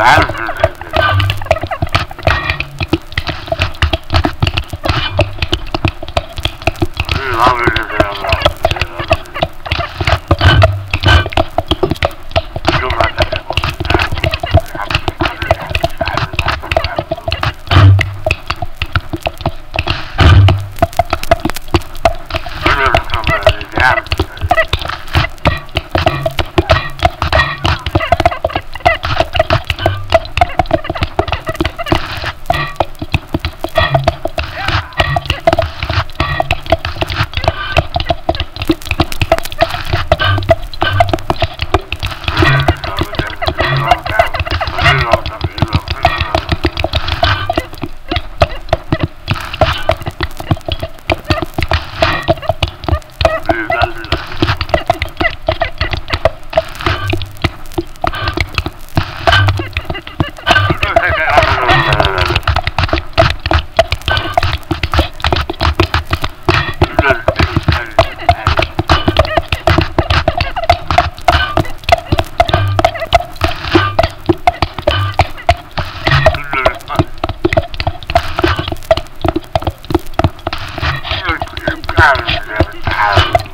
That's You.